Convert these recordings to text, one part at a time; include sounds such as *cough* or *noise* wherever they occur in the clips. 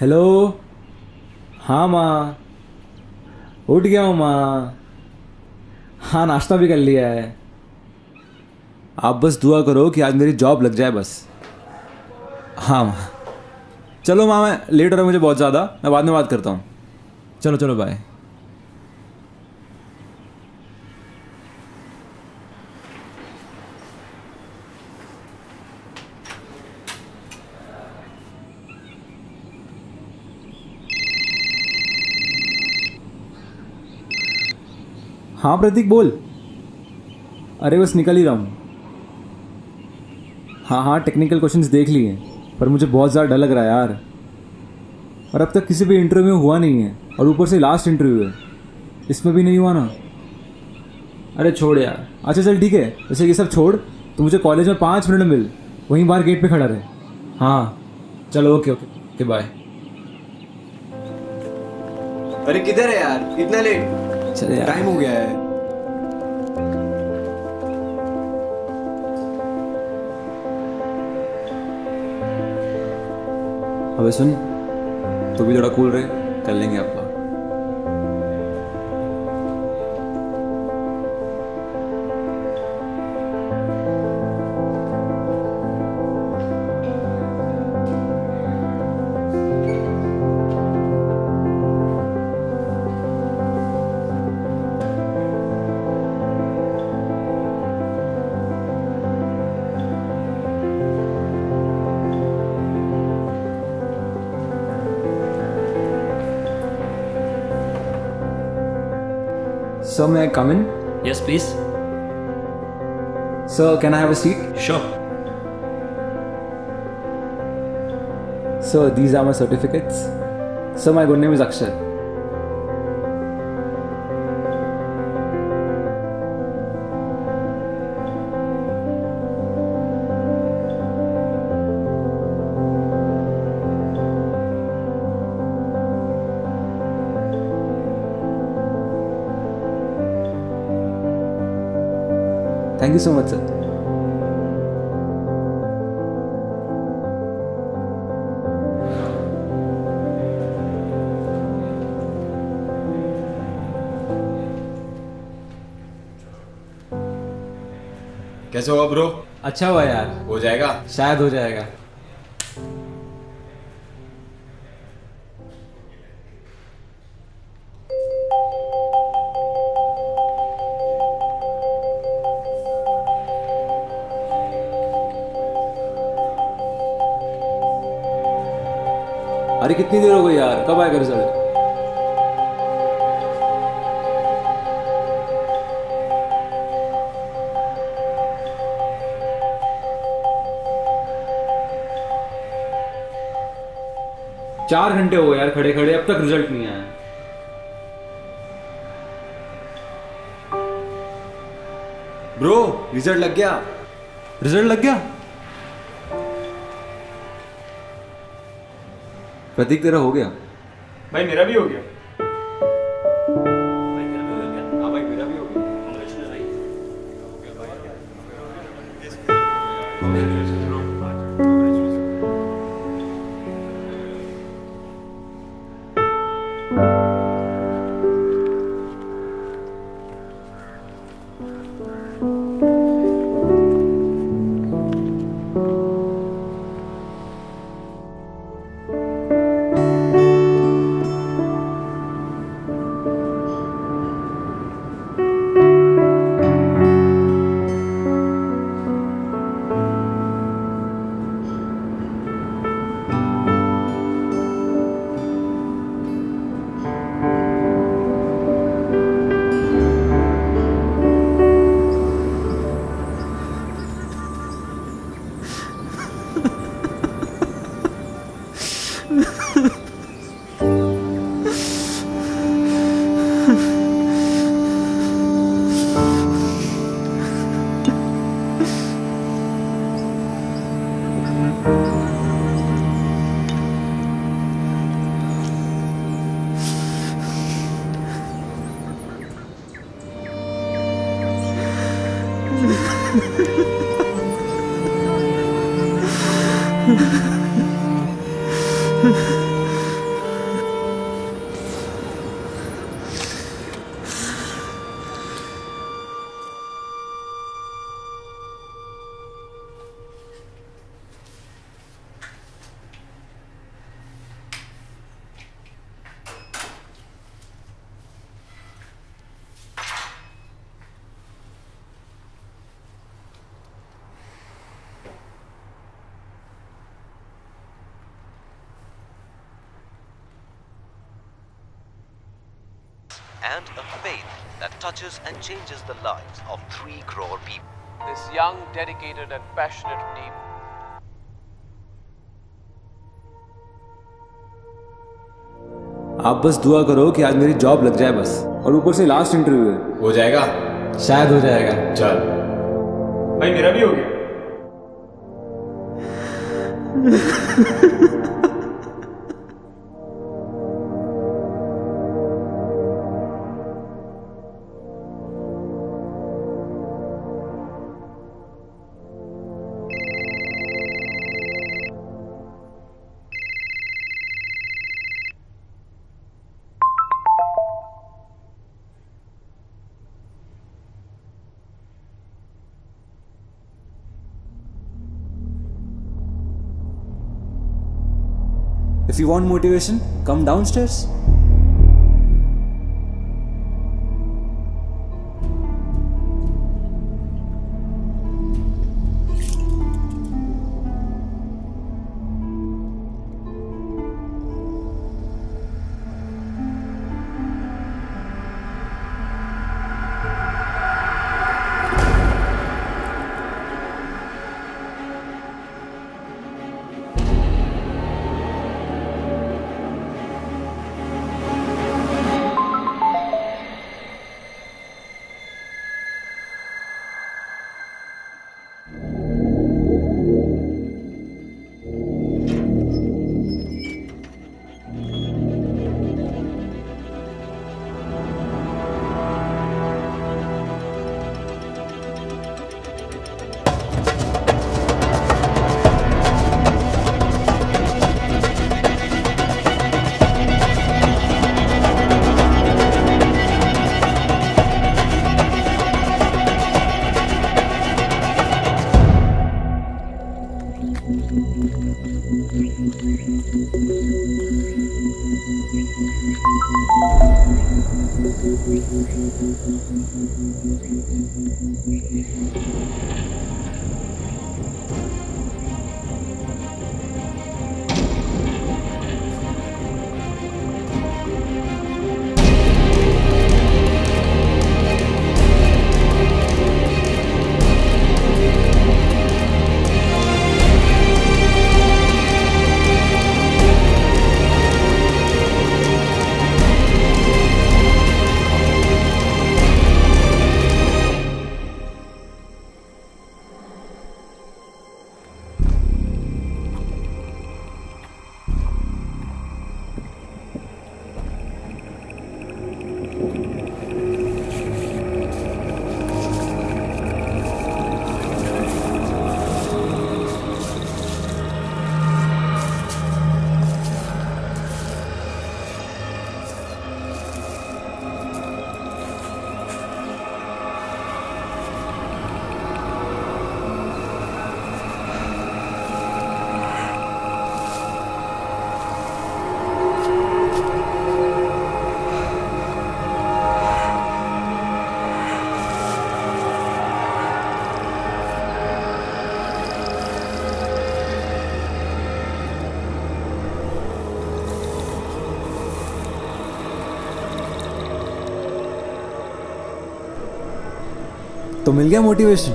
Hello हाँ माँ। उठ गया हूँ, माँ। हाँ नाश्ता भी कर लिया है। आप बस दुआ करो कि आज मेरी जॉब लग जाए बस। हाँ माँ। चलो, माँ, मैं लेट हो रहा हूँ, मुझे बहुत ज़्यादा। मैं बाद में बात करता हूँ। चलो चलो बाय हाँ प्रतीक, बोल। अरे, बस निकल ही रहा हूँ। हाँ हाँ टेक्निकल क्वेश्चंस देख लिए, पर मुझे बहुत ज़्यादा डर लग रहा है यार। और अब तक किसी भी इंटरव्यू हुआ नहीं है, और ऊपर से लास्ट इंटरव्यू है। इसमें भी नहीं हुआ ना। अरे, छोड़ यार। अच्छा चल, ठीक है। वैसे ये सब छोड़ तो मुझे कॉलेज में पाँच मिनट मिल। वहीं बाहर गेट पे खड़ा रहे। हाँ। चलो ओके ओके ओके बाय अरे, किधर है यार? इतना लेट चल टाइम हो गया है अबे सुन तू भी थोड़ा कूल रहे कर लेंगे आपका Sir, may I come in? Yes, please. Sir, can I have a seat? Sure. Sir, these are my certificates. Sir, my good name is Akshay. Thank you so much sir कैसे हुआ bro? अच्छा हुआ यार। हो जाएगा? शायद हो जाएगा। अरे कितनी देर हो गई यार? कब आएगा रिज़ल्ट चार घंटे हो गए यार खड़े खड़े, अब तक रिज़ल्ट नहीं आया। ब्रो रिज़ल्ट लग गया। रिज़ल्ट लग गया? प्रतीक तेरा हो गया। भाई मेरा भी हो गया। हाँ भाई 哈哈哈哈哈！哈哈哈哈哈！哼 *laughs* and a faith that touches and changes the lives of 3 crore people. This young, dedicated, and passionate team आप बस दुआ करो कि आज मेरी जॉब लग जाए बस और ऊपर से लास्ट इंटरव्यू है हो जाएगा शायद हो जाएगा चल भाई मेरा भी हो गया If you want motivation, come downstairs. तो मिल गया मोटिवेशन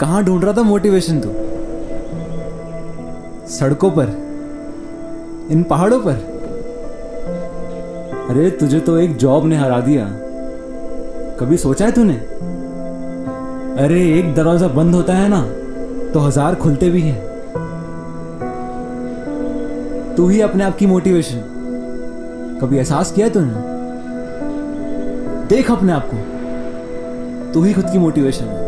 कहाँ ढूंढ रहा था मोटिवेशन तू? सड़कों पर? इन पहाड़ों पर? अरे, तुझे तो एक जॉब ने हरा दिया। कभी सोचा है तूने? अरे, एक दरवाज़ा बंद होता है ना तो हज़ार खुलते भी हैं। तू ही अपने आप की मोटिवेशन कभी एहसास किया तूने? देख अपने आप को। तू ही खुद की मोटिवेशन है।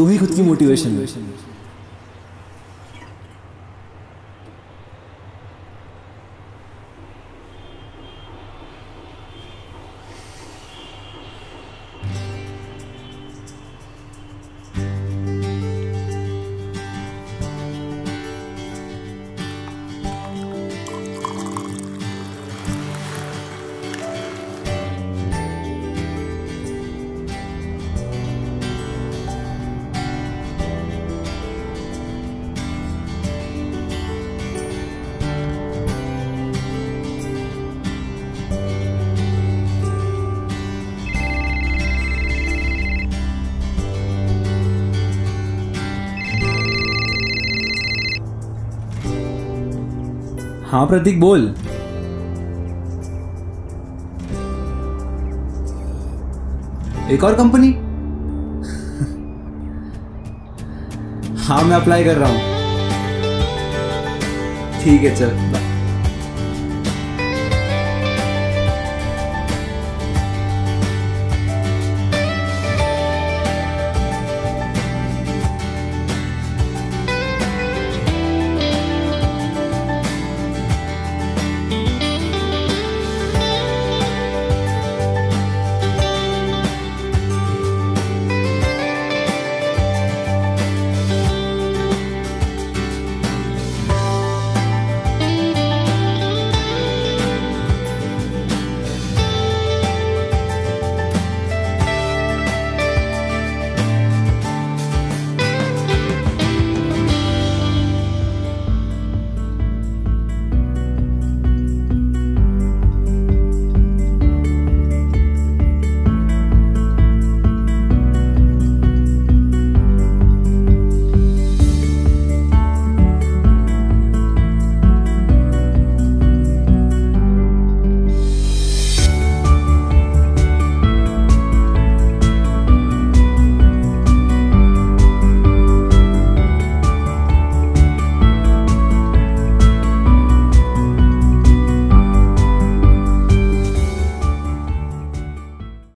तू ही खुद की मोटिवेशन है हाँ प्रतीक, बोल। एक और कंपनी? *laughs* हाँ मैं अप्लाई कर रहा हूँ। ठीक है, चल